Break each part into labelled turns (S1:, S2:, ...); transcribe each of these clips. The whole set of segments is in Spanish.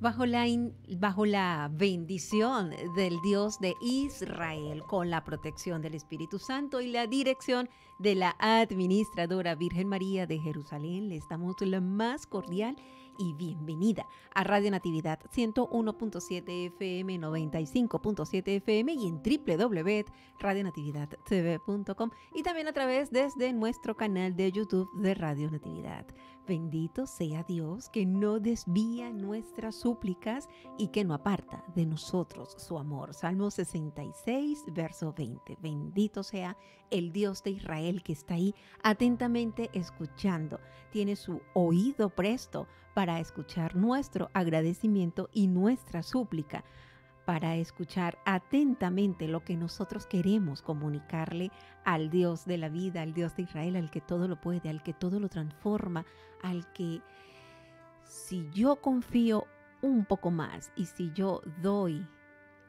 S1: bajo la bajo la bendición del Dios de Israel, con la protección del Espíritu Santo y la dirección de la Administradora Virgen María de Jerusalén. le damos la más cordial y bienvenida a Radio Natividad 101.7 FM, 95.7 FM y en www.radionatividadtv.com y también a través desde nuestro canal de YouTube de Radio Natividad. Bendito sea Dios que no desvía nuestras súplicas y que no aparta de nosotros su amor. Salmo 66, verso 20. Bendito sea el Dios de Israel que está ahí atentamente escuchando. Tiene su oído presto para escuchar nuestro agradecimiento y nuestra súplica para escuchar atentamente lo que nosotros queremos comunicarle al Dios de la vida, al Dios de Israel, al que todo lo puede, al que todo lo transforma, al que si yo confío un poco más y si yo doy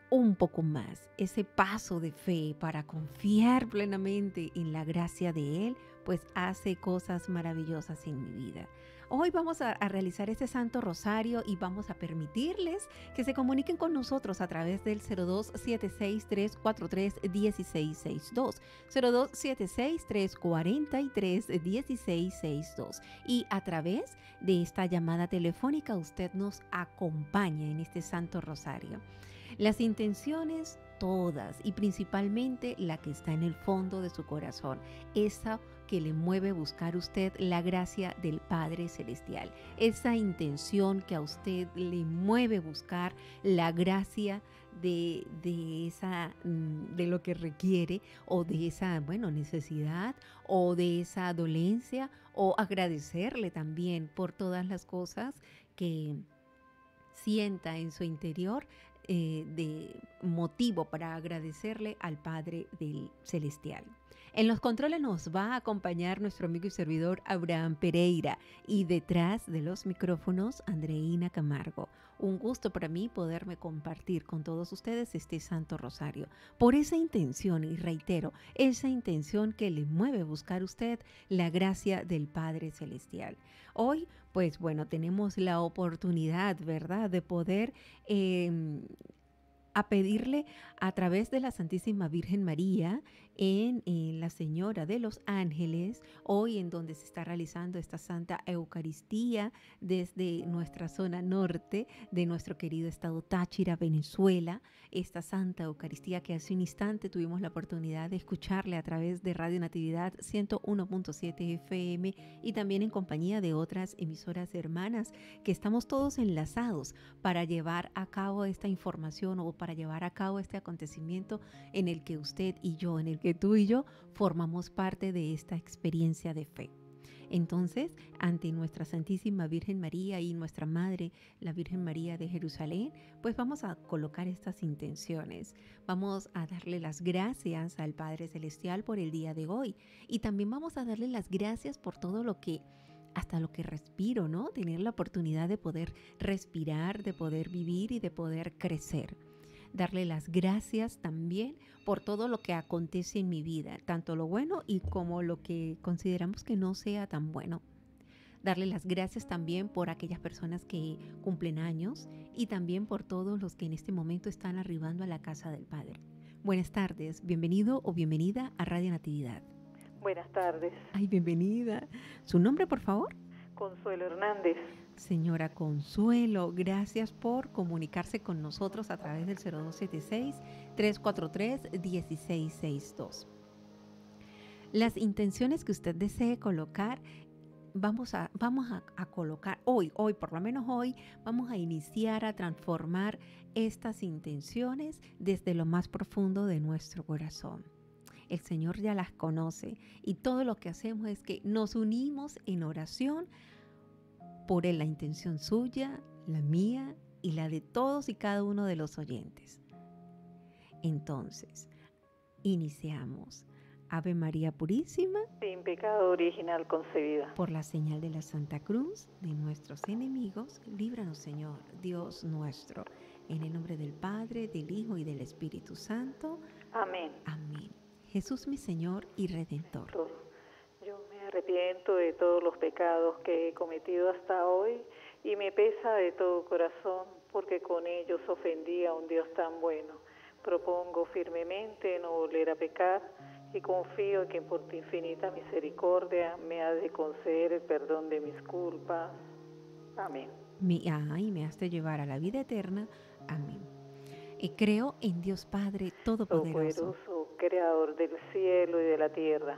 S1: un poco más ese paso de fe para confiar plenamente en la gracia de Él, pues hace cosas maravillosas en mi vida. Hoy vamos a, realizar este Santo Rosario y vamos a permitirles que se comuniquen con nosotros a través del 02763431662, 02763431662 y a través de esta llamada telefónica usted nos acompaña en este Santo Rosario. Las intenciones todas y principalmente la que está en el fondo de su corazón, esa que le mueve buscar usted la gracia del Padre Celestial, esa intención que a usted le mueve buscar la gracia de, esa, mm, de lo que requiere o de esa, bueno, necesidad o de esa dolencia o agradecerle también por todas las cosas que sienta en su interior eh, de motivo para agradecerle al Padre del Celestial. En los controles nos va a acompañar nuestro amigo y servidor Abraham Pereira y detrás de los micrófonos Andreina Camargo. Un gusto para mí poderme compartir con todos ustedes este Santo Rosario. Por esa intención, y reitero, esa intención que le mueve buscar usted la gracia del Padre Celestial. Hoy, pues bueno, tenemos la oportunidad, ¿verdad?, de poder... Em, a pedirle a través de la Santísima Virgen María en, la Señora de los Ángeles, hoy en donde se está realizando esta Santa Eucaristía desde nuestra zona norte de nuestro querido estado Táchira, Venezuela. Esta Santa Eucaristía que hace un instante tuvimos la oportunidad de escucharle a través de Radio Natividad 101.7 FM y también en compañía de otras emisoras hermanas que estamos todos enlazados para llevar a cabo esta información o para llevar a cabo este acontecimiento en el que usted y yo, en el que tú y yo formamos parte de esta experiencia de fe. Entonces, ante nuestra Santísima Virgen María y nuestra Madre, la Virgen María de Jerusalén, pues vamos a colocar estas intenciones. Vamos a darle las gracias al Padre Celestial por el día de hoy y también vamos a darle las gracias por todo lo que hasta lo que respiro, ¿no? Tener la oportunidad de poder respirar, de poder vivir y de poder crecer darle las gracias también por todo lo que acontece en mi vida, tanto lo bueno y como lo que consideramos que no sea tan bueno. Darle las gracias también por aquellas personas que cumplen años y también por todos los que en este momento están arribando a la casa del Padre. Buenas tardes, bienvenido o bienvenida a Radio Natividad. Buenas tardes. Ay, bienvenida. ¿Su nombre, por favor? Consuelo Hernández. Señora Consuelo, gracias por comunicarse con nosotros a través del 0276-343-1662. Las intenciones que usted desee colocar, vamos, a, vamos a, colocar hoy, hoy, por lo menos hoy, vamos a iniciar a transformar estas intenciones desde lo más profundo de nuestro corazón. El Señor ya las conoce y todo lo que hacemos es que nos unimos en oración por la intención suya, la mía y la de todos y cada uno de los oyentes. Entonces, iniciamos. Ave María Purísima,
S2: sin pecado original concebida.
S1: Por la señal de la Santa Cruz de nuestros enemigos, líbranos Señor, Dios nuestro, en el nombre del Padre, del Hijo y del Espíritu Santo. Amén. Amén. Jesús mi Señor y Redentor.
S2: Repiento de todos los pecados que he cometido hasta hoy y me pesa de todo corazón porque con ellos ofendí a un Dios tan bueno. Propongo firmemente no volver a pecar y confío en que por tu infinita misericordia me has de conceder el perdón de mis culpas. Amén.
S1: Mi, ay, me has de llevar a la vida eterna. Amén. Y creo en Dios Padre Todopoderoso,
S2: Todopoderoso creador del cielo y de la tierra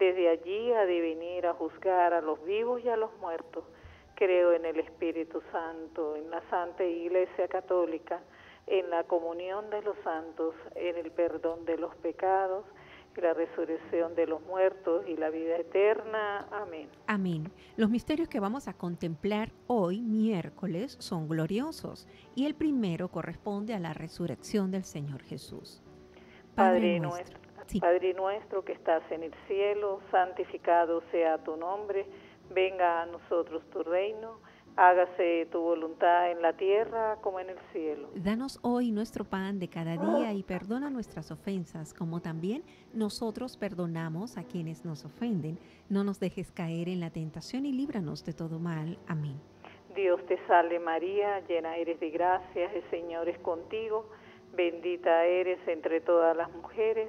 S2: desde allí ha de a juzgar a los vivos y a los muertos. Creo en el Espíritu Santo, en la Santa Iglesia Católica, en la comunión de los santos, en el perdón de los pecados, en la resurrección de los muertos y la vida eterna. Amén.
S1: Amén. Los misterios que vamos a contemplar hoy, miércoles, son gloriosos y el primero corresponde a la resurrección del Señor Jesús. Padre nuestro
S2: Padre nuestro que estás en el cielo, santificado sea tu nombre, venga a nosotros tu reino, hágase tu voluntad en la tierra como en el cielo.
S1: Danos hoy nuestro pan de cada día y perdona nuestras ofensas, como también nosotros perdonamos a quienes nos ofenden. No nos dejes caer en la tentación y líbranos de todo mal. Amén.
S2: Dios te salve María, llena eres de gracia, el Señor es contigo, bendita eres entre todas las mujeres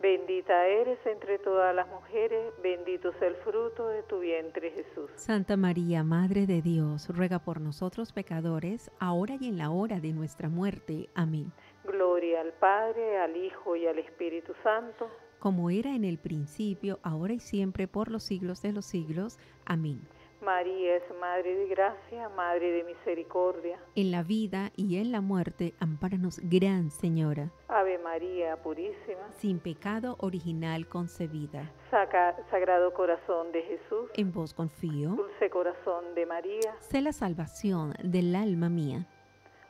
S2: Bendita eres entre todas las mujeres, bendito es el fruto de tu vientre Jesús.
S1: Santa María, Madre de Dios, ruega por nosotros pecadores, ahora y en la hora de nuestra muerte. Amén.
S2: Gloria al Padre, al Hijo y al Espíritu Santo.
S1: Como era en el principio, ahora y siempre, por los siglos de los siglos. Amén.
S2: María es Madre de Gracia, Madre
S1: de Misericordia. En la vida y en la muerte, ampáranos, Gran Señora. Ave María Purísima. Sin pecado original concebida. Saca,
S2: sagrado Corazón de Jesús.
S1: En vos confío.
S2: Dulce Corazón de María. Sé
S1: la salvación del alma mía.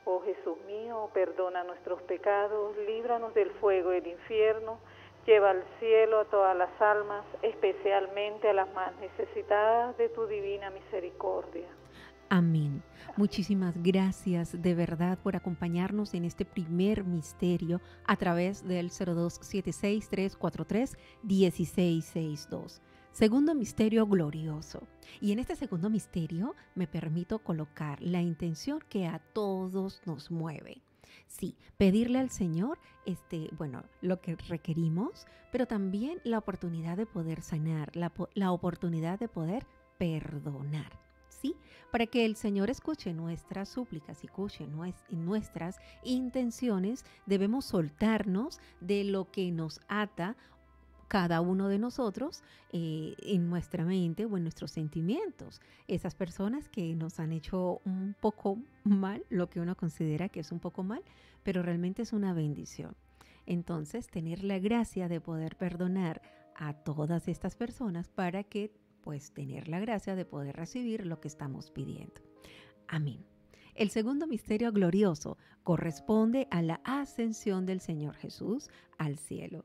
S2: Oh Jesús mío, perdona nuestros pecados, líbranos del fuego del infierno Lleva al cielo a todas las almas, especialmente a las más necesitadas de tu divina misericordia.
S1: Amén. Muchísimas gracias de verdad por acompañarnos en este primer misterio a través del 02763431662. Segundo misterio glorioso. Y en este segundo misterio me permito colocar la intención que a todos nos mueve. Sí, pedirle al Señor, este, bueno, lo que requerimos, pero también la oportunidad de poder sanar, la, la oportunidad de poder perdonar. ¿sí? Para que el Señor escuche nuestras súplicas y escuche nuestras intenciones, debemos soltarnos de lo que nos ata cada uno de nosotros eh, en nuestra mente o en nuestros sentimientos. Esas personas que nos han hecho un poco mal, lo que uno considera que es un poco mal, pero realmente es una bendición. Entonces, tener la gracia de poder perdonar a todas estas personas para que, pues, tener la gracia de poder recibir lo que estamos pidiendo. Amén. El segundo misterio glorioso corresponde a la ascensión del Señor Jesús al cielo.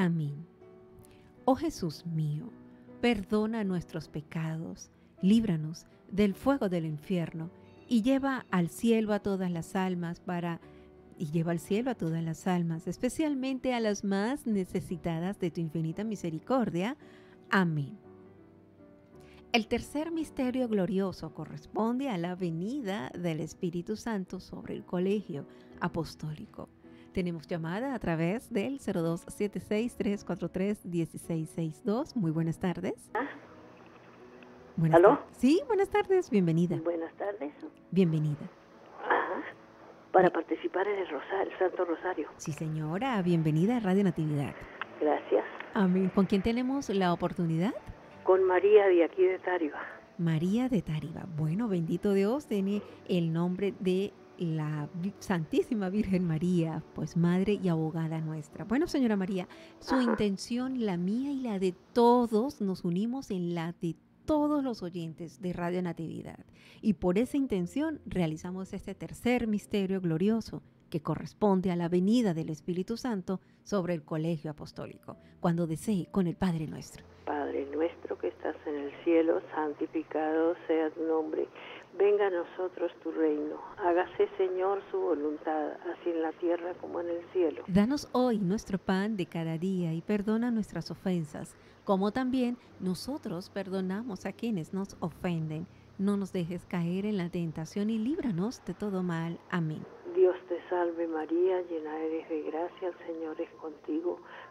S1: Amén. Oh Jesús mío, perdona nuestros pecados, líbranos del fuego del infierno y lleva al cielo a todas las almas para y lleva al cielo a todas las almas, especialmente a las más necesitadas de tu infinita misericordia. Amén. El tercer misterio glorioso corresponde a la venida del Espíritu Santo sobre el colegio apostólico. Tenemos llamada a través del 0276-343-1662. Muy buenas tardes. Ah. ¿Aló? Sí, buenas tardes, bienvenida. Buenas tardes. Bienvenida. Para participar en el, el
S3: Santo Rosario.
S1: Sí, señora, bienvenida a Radio Natividad. Gracias. Amén. ¿Con quién tenemos la oportunidad?
S3: Con María de aquí de Tariba.
S1: María de Tariba. Bueno, bendito Dios, tiene el nombre de la Santísima Virgen María, pues madre y abogada nuestra. Bueno, señora María, su intención, la mía y la de todos, nos unimos en la de todos los oyentes de Radio Natividad. Y por esa intención realizamos este tercer misterio glorioso que corresponde a la venida del Espíritu Santo sobre el colegio apostólico, cuando desee con el Padre nuestro.
S3: Padre nuestro que estás en el cielo, santificado sea tu nombre Venga a nosotros tu reino. Hágase, Señor, su voluntad, así en la
S1: tierra como en el cielo. Danos hoy nuestro pan de cada día y perdona nuestras ofensas, como también nosotros perdonamos a quienes nos ofenden. No nos dejes caer en la tentación y líbranos de todo mal. Amén.
S3: Dios te salve María, llena eres de gracia, el Señor es contigo.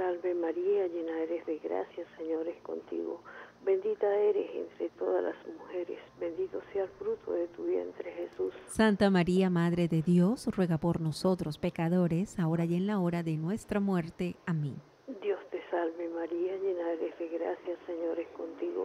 S3: salve María, llena eres de gracia, Señor es contigo. Bendita eres entre todas las mujeres, bendito sea el fruto de tu vientre Jesús.
S1: Santa María, Madre de Dios, ruega por nosotros pecadores, ahora y en la hora de nuestra muerte. Amén.
S3: Dios te salve María, llena eres de gracia, Señor es contigo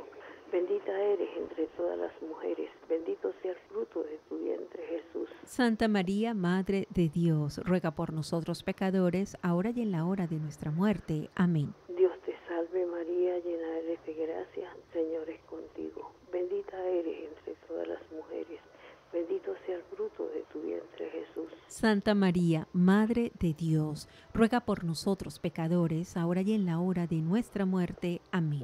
S3: Bendita eres entre todas las mujeres, bendito sea el fruto de tu vientre Jesús.
S1: Santa María, Madre de Dios, ruega por nosotros pecadores, ahora y en la hora de nuestra muerte. Amén.
S3: Dios te salve María, llena eres de gracia, Señor es contigo. Bendita eres entre todas las mujeres, bendito sea el fruto de tu vientre Jesús.
S1: Santa María, Madre de Dios, ruega por nosotros pecadores, ahora y en la hora de nuestra muerte. Amén.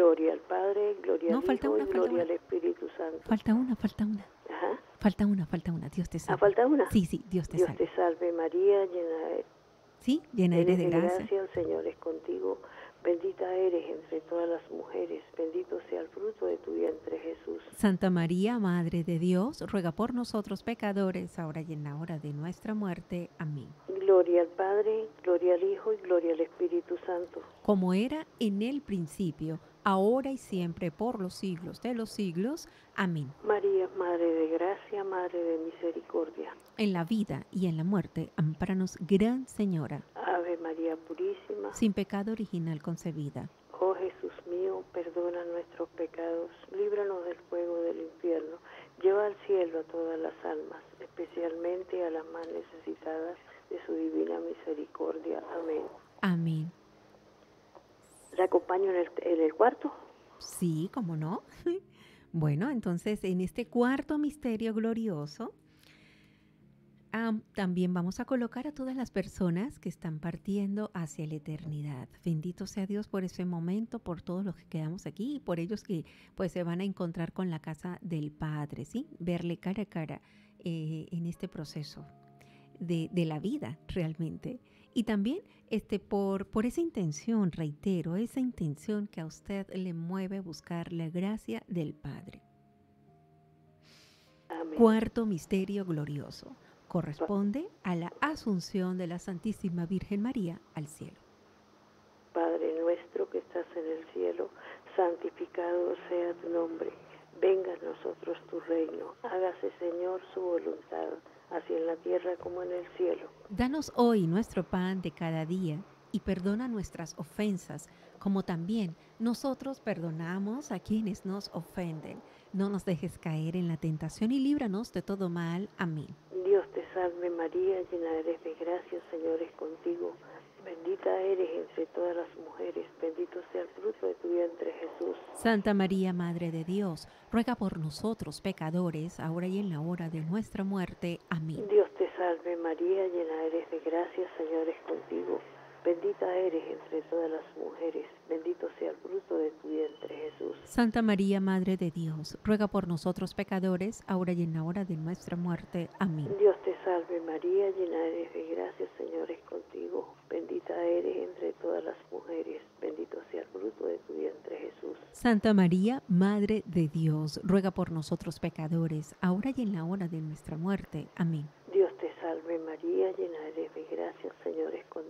S3: Gloria al Padre, gloria no, al falta Hijo una, y gloria al Espíritu Santo.
S1: Falta una, falta una. Falta una, falta una. Dios te ah, salve. falta una? Sí, sí, Dios te salve. Dios
S3: te salve María, llena de...
S1: Sí, llena eres de gracia.
S3: gracia. Señor es contigo. Bendita eres entre todas las mujeres, bendito sea el fruto de tu vientre Jesús.
S1: Santa María, Madre de Dios, ruega por nosotros pecadores, ahora y en la hora de nuestra muerte. Amén.
S3: Gloria al Padre, gloria al Hijo y gloria al Espíritu Santo.
S1: Como era en el principio, ahora y siempre, por los siglos de los siglos. Amén.
S3: María, Madre de Gracia, Madre de Misericordia.
S1: En la vida y en la muerte, amparanos, Gran Señora.
S3: Ave María Purísima. Sin
S1: pecado original concebida.
S3: Oh Jesús mío, perdona nuestros pecados, líbranos del fuego del infierno, lleva al cielo a todas las almas, especialmente a las más necesitadas de su divina misericordia. Amén.
S1: Amén. ¿Te acompaño en el, cuarto? Sí, cómo no. bueno, entonces en este cuarto misterio glorioso, también vamos a colocar a todas las personas que están partiendo hacia la eternidad. Bendito sea Dios por ese momento, por todos los que quedamos aquí y por ellos que pues se van a encontrar con la casa del Padre, ¿sí? Verle cara a cara eh, en este proceso de la vida realmente. Y también este, por, por esa intención, reitero, esa intención que a usted le mueve a buscar la gracia del Padre. Cuarto misterio glorioso. Corresponde a la asunción de la Santísima Virgen María al cielo.
S3: Padre nuestro que estás en el cielo, santificado sea tu nombre. Venga a nosotros tu reino. Hágase, Señor, su voluntad así en la tierra como en el cielo.
S1: Danos hoy nuestro pan de cada día y perdona nuestras ofensas, como también nosotros perdonamos a quienes nos ofenden. No nos dejes caer en la tentación y líbranos de todo mal. Amén.
S3: Dios te salve María, llena eres de gracia, Señor es contigo. Bendita eres entre todas las mujeres, bendito sea el fruto de tu vientre Jesús.
S1: Santa María, Madre de Dios, ruega por nosotros pecadores, ahora y en la hora de nuestra muerte. Amén. Dios
S3: te salve María, llena eres de gracia, Señor es contigo. Bendita eres entre todas las mujeres, bendito sea el fruto de tu vientre Jesús.
S1: Santa María, Madre de Dios, ruega por nosotros pecadores, ahora y en la hora de nuestra muerte. Amén.
S3: Dios te salve María, llena eres de gracia, Señor es contigo. Bendita eres entre todas las mujeres, bendito sea el fruto de tu vientre Jesús.
S1: Santa María, Madre de Dios, ruega por nosotros pecadores, ahora y en la hora de nuestra muerte. Amén.
S3: Dios te salve María, llena eres de gracia, Señor es contigo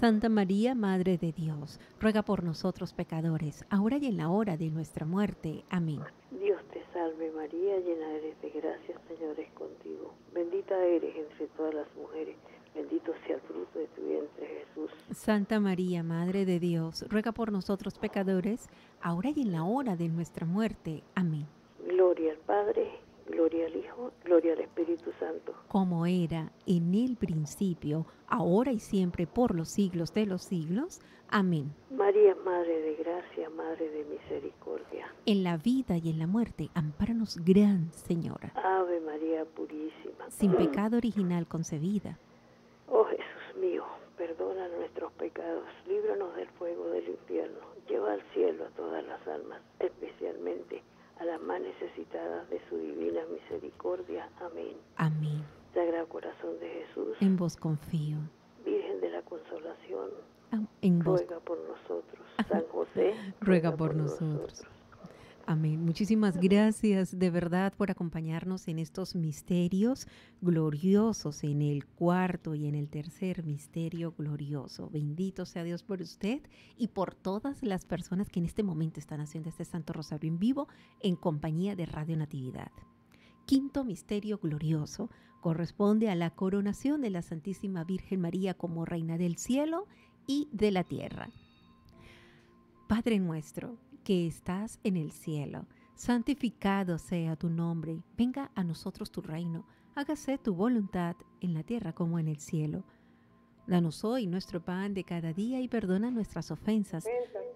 S1: Santa María, Madre de Dios, ruega por nosotros pecadores, ahora y en la hora de nuestra muerte. Amén.
S3: Dios te salve María, llena eres de gracia, Señor es contigo. Bendita eres entre todas las mujeres, bendito sea el fruto de tu vientre
S1: Jesús. Santa María, Madre de Dios, ruega por nosotros pecadores, ahora y en la hora de nuestra muerte. Amén.
S3: Gloria al Padre Gloria al Hijo, gloria al Espíritu Santo.
S1: Como era en el principio, ahora y siempre, por los siglos de los siglos. Amén.
S3: María, Madre de Gracia, Madre de Misericordia.
S1: En la vida y en la muerte, ampáranos, Gran Señora.
S3: Ave María Purísima. Sin pecado
S1: original concebida.
S3: Oh Jesús mío, perdona nuestros pecados, líbranos del fuego del infierno, lleva al cielo a todas las almas, especialmente a a las más necesitadas de su divina misericordia. Amén. Amén. Sagrado Corazón de Jesús.
S1: En vos confío.
S3: Virgen de la Consolación.
S1: En vos. Ruega por nosotros. San José. ruega, por, nosotros. Amén. Muchísimas gracias de verdad por acompañarnos en estos misterios gloriosos, en el cuarto y en el tercer misterio glorioso. Bendito sea Dios por usted y por todas las personas que en este momento están haciendo este Santo Rosario en vivo en compañía de Radio Natividad. Quinto misterio glorioso corresponde a la coronación de la Santísima Virgen María como Reina del Cielo y de la Tierra. Padre nuestro, que estás en el cielo. Santificado sea tu nombre, venga a nosotros tu reino, hágase tu voluntad en la tierra como en el cielo. Danos hoy nuestro pan de cada día y perdona nuestras ofensas.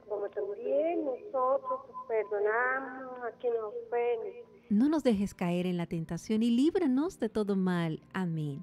S4: Como también nosotros perdonamos a quien nos
S1: ofende. No nos dejes caer en la tentación y líbranos de todo mal. Amén.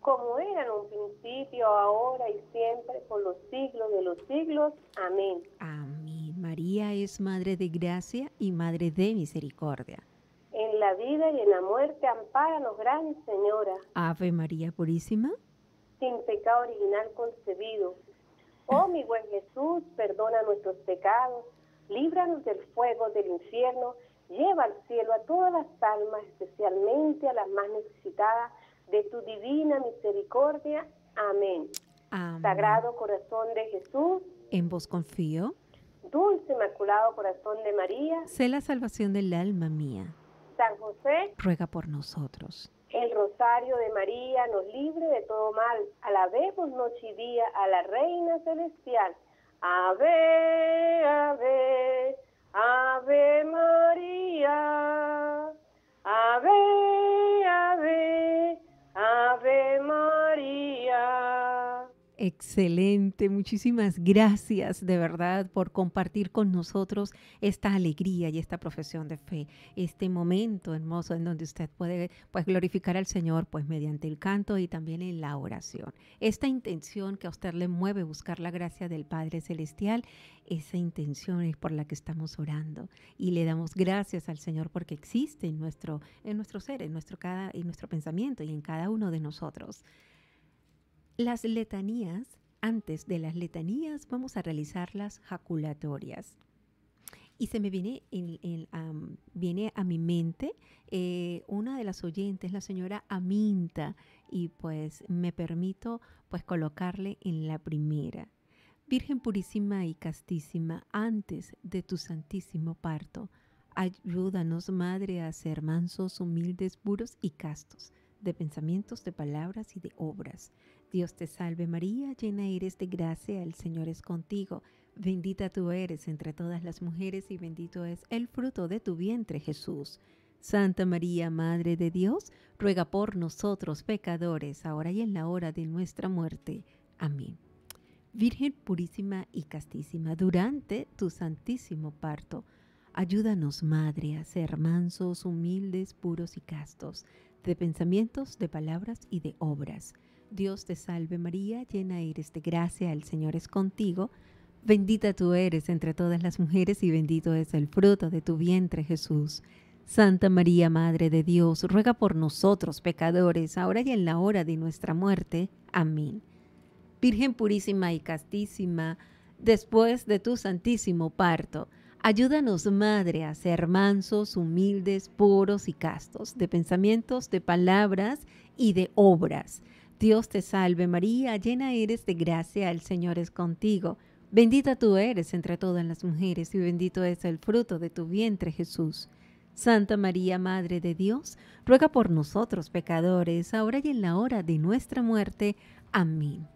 S4: como era en un principio, ahora y siempre, por los siglos de los siglos. Amén.
S1: Amén. María es Madre de Gracia y Madre de Misericordia.
S4: En la vida y en la muerte, los Gran Señora.
S1: Ave María Purísima.
S4: Sin pecado original concebido. Oh, mi buen Jesús, perdona nuestros pecados, líbranos del fuego del infierno, lleva al cielo a todas las almas, especialmente a las más necesitadas de tu divina misericordia. Amén. Sagrado corazón de Jesús.
S1: En vos confío.
S4: Dulce Inmaculado Corazón de María. Sé
S1: la salvación del alma mía.
S4: San José.
S1: Ruega por nosotros.
S4: El rosario de María nos libre de todo mal. Alabemos noche y día a la Reina Celestial. Ave, ave, ave María.
S1: Excelente, muchísimas gracias de verdad por compartir con nosotros esta alegría y esta profesión de fe, este momento hermoso en donde usted puede pues glorificar al Señor pues mediante el canto y también en la oración. Esta intención que a usted le mueve buscar la gracia del Padre celestial, esa intención es por la que estamos orando y le damos gracias al Señor porque existe en nuestro en nuestro ser, en nuestro cada en nuestro pensamiento y en cada uno de nosotros. Las letanías, antes de las letanías vamos a realizar las jaculatorias. Y se me viene, viene a mi mente eh, una de las oyentes, la señora Aminta, y pues me permito pues colocarle en la primera. Virgen purísima y castísima, antes de tu santísimo parto, ayúdanos, Madre, a ser mansos, humildes, puros y castos, de pensamientos, de palabras y de obras Dios te salve María, llena eres de gracia, el Señor es contigo, bendita tú eres entre todas las mujeres y bendito es el fruto de tu vientre Jesús. Santa María, Madre de Dios, ruega por nosotros pecadores, ahora y en la hora de nuestra muerte. Amén. Virgen purísima y castísima, durante tu santísimo parto, ayúdanos, Madre, a ser mansos, humildes, puros y castos, de pensamientos, de palabras y de obras Dios te salve María, llena eres de gracia, el Señor es contigo. Bendita tú eres entre todas las mujeres y bendito es el fruto de tu vientre Jesús. Santa María, Madre de Dios, ruega por nosotros pecadores, ahora y en la hora de nuestra muerte. Amén. Virgen purísima y castísima, después de tu santísimo parto, ayúdanos, Madre, a ser mansos, humildes, puros y castos, de pensamientos, de palabras y de obras Dios te salve María, llena eres de gracia, el Señor es contigo. Bendita tú eres entre todas las mujeres y bendito es el fruto de tu vientre Jesús. Santa María, Madre de Dios, ruega por nosotros pecadores, ahora y en la hora de nuestra muerte. Amén.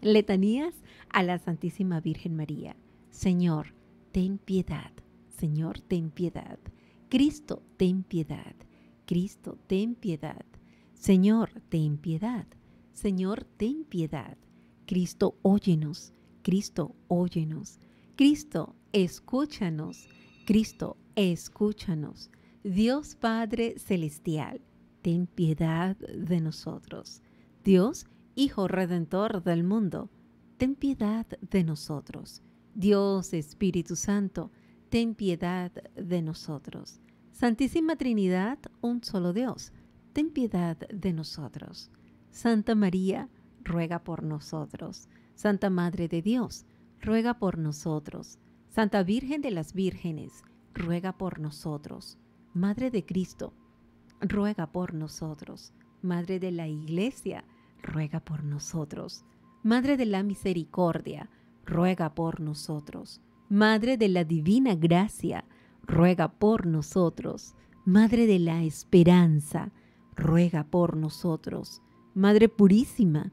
S1: Letanías a la Santísima Virgen María. Señor, ten piedad. Señor, ten piedad. Cristo, ten piedad. Cristo, ten piedad. Señor, ten piedad. Señor, ten piedad. Cristo, óyenos. Cristo, óyenos. Cristo, escúchanos. Cristo, escúchanos. Dios Padre Celestial, ten piedad de nosotros. Dios, Hijo Redentor del mundo, ten piedad de nosotros. Dios Espíritu Santo, ten piedad de nosotros. Santísima Trinidad, un solo Dios ten piedad de nosotros. Santa María, ruega por nosotros. Santa Madre de Dios, ruega por nosotros. Santa Virgen de las Vírgenes, ruega por nosotros. Madre de Cristo, ruega por nosotros. Madre de la Iglesia, ruega por nosotros. Madre de la Misericordia, ruega por nosotros. Madre de la Divina Gracia, ruega por nosotros. Madre de la Esperanza, ruega por nosotros. Madre purísima,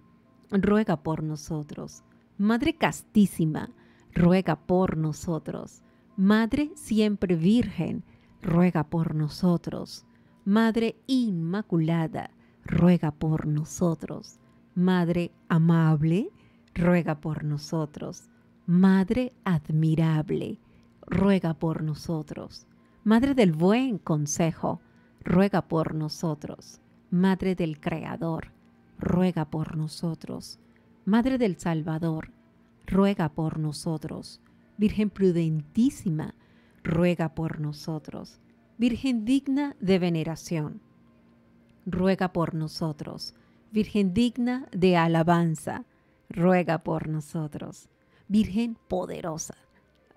S1: ruega por nosotros. Madre castísima, ruega por nosotros. Madre siempre virgen, ruega por nosotros. Madre inmaculada, ruega por nosotros. Madre amable, ruega por nosotros. Madre admirable, ruega por nosotros. Madre del buen consejo, ruega por nosotros. Madre del Creador, ruega por nosotros. Madre del Salvador, ruega por nosotros. Virgen prudentísima, ruega por nosotros. Virgen digna de veneración, ruega por nosotros. Virgen digna de alabanza, ruega por nosotros. Virgen poderosa,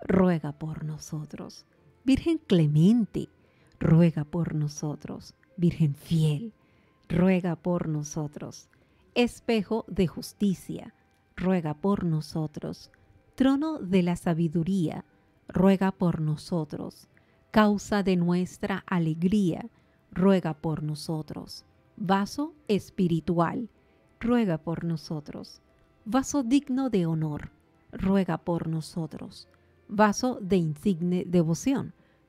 S1: ruega por nosotros. Virgen clemente, ruega por nosotros. Virgen fiel, ruega por nosotros. Espejo de justicia, ruega por nosotros. Trono de la sabiduría, ruega por nosotros. Causa de nuestra alegría, ruega por nosotros. Vaso espiritual, ruega por nosotros. Vaso digno de honor, ruega por nosotros. Vaso de insigne devoción,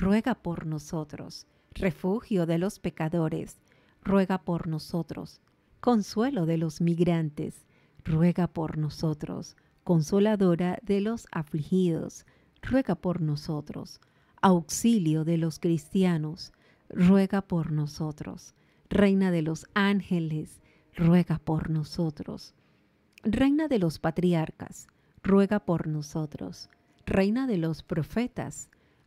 S1: ruega por nosotros. Refugio de los pecadores, ruega por nosotros. Consuelo de los migrantes, ruega por nosotros. Consoladora de los afligidos, ruega por nosotros. Auxilio de los cristianos, ruega por nosotros. Reina de los ángeles, ruega por nosotros. Reina de los patriarcas, ruega por nosotros. Reina de los profetas,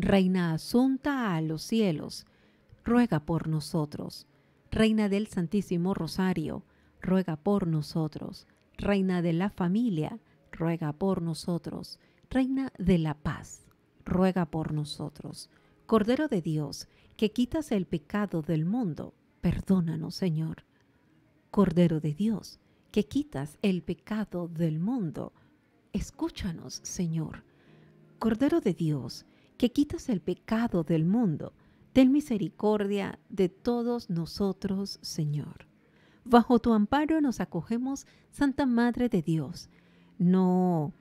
S1: Reina Asunta a los cielos, ruega por nosotros. Reina del Santísimo Rosario, ruega por nosotros. Reina de la familia, ruega por nosotros. Reina de la paz, ruega por nosotros. Cordero de Dios, que quitas el pecado del mundo, perdónanos, Señor. Cordero de Dios, que quitas el pecado del mundo, escúchanos, Señor. Cordero de Dios, que quitas el pecado del mundo. Ten misericordia de todos nosotros, Señor. Bajo tu amparo nos acogemos, Santa Madre de Dios. No,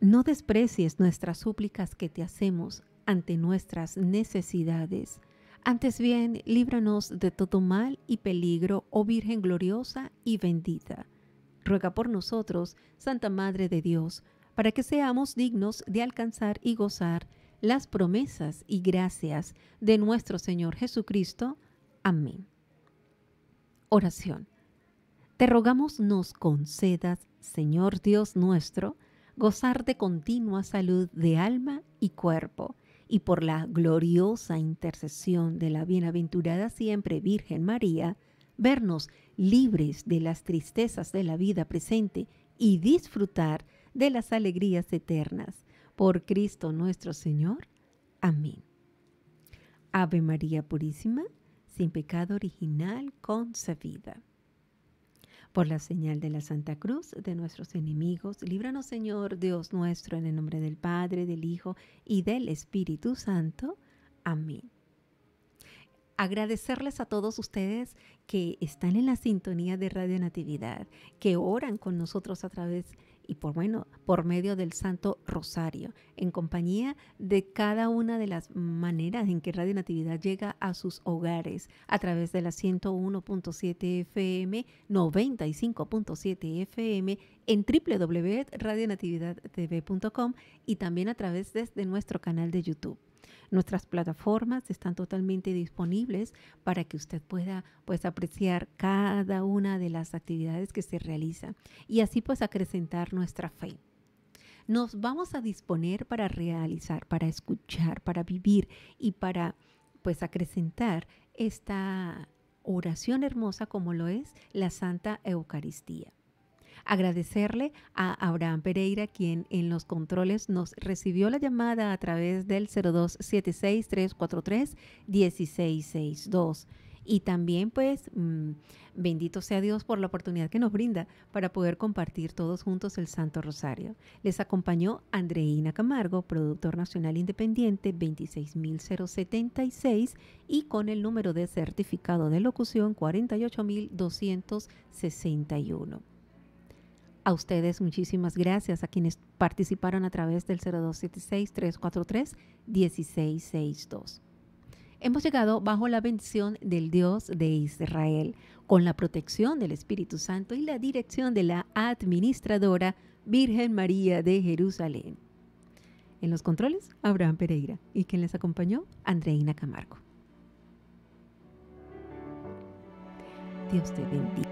S1: no desprecies nuestras súplicas que te hacemos ante nuestras necesidades. Antes bien, líbranos de todo mal y peligro, oh Virgen gloriosa y bendita. Ruega por nosotros, Santa Madre de Dios, para que seamos dignos de alcanzar y gozar las promesas y gracias de nuestro Señor Jesucristo. Amén. Oración. Te rogamos nos concedas, Señor Dios nuestro, gozar de continua salud de alma y cuerpo, y por la gloriosa intercesión de la bienaventurada siempre Virgen María, vernos libres de las tristezas de la vida presente y disfrutar de las alegrías eternas por Cristo nuestro Señor. Amén. Ave María Purísima, sin pecado original concebida. Por la señal de la Santa Cruz de nuestros enemigos, líbranos Señor Dios nuestro, en el nombre del Padre, del Hijo y del Espíritu Santo. Amén. Agradecerles a todos ustedes que están en la sintonía de Radio Natividad, que oran con nosotros a través de y por, bueno, por medio del Santo Rosario, en compañía de cada una de las maneras en que Radio Natividad llega a sus hogares, a través de la 101.7 FM, 95.7 FM, en www.radionatividadtv.com y también a través de nuestro canal de YouTube. Nuestras plataformas están totalmente disponibles para que usted pueda pues, apreciar cada una de las actividades que se realizan y así pues acrecentar nuestra fe nos vamos a disponer para realizar, para escuchar, para vivir y para pues acrecentar esta oración hermosa como lo es la Santa Eucaristía. Agradecerle a Abraham Pereira, quien en los controles nos recibió la llamada a través del 0276-343-1662. Y también pues mm, bendito sea Dios por la oportunidad que nos brinda para poder compartir todos juntos el Santo Rosario. Les acompañó Andreina Camargo, productor nacional independiente 26076 y con el número de certificado de locución 48261. A ustedes muchísimas gracias, a quienes participaron a través del 0276-343-1662. Hemos llegado bajo la bendición del Dios de Israel, con la protección del Espíritu Santo y la dirección de la administradora Virgen María de Jerusalén. En los controles, Abraham Pereira y quien les acompañó, Andreina Camargo. Dios te bendiga.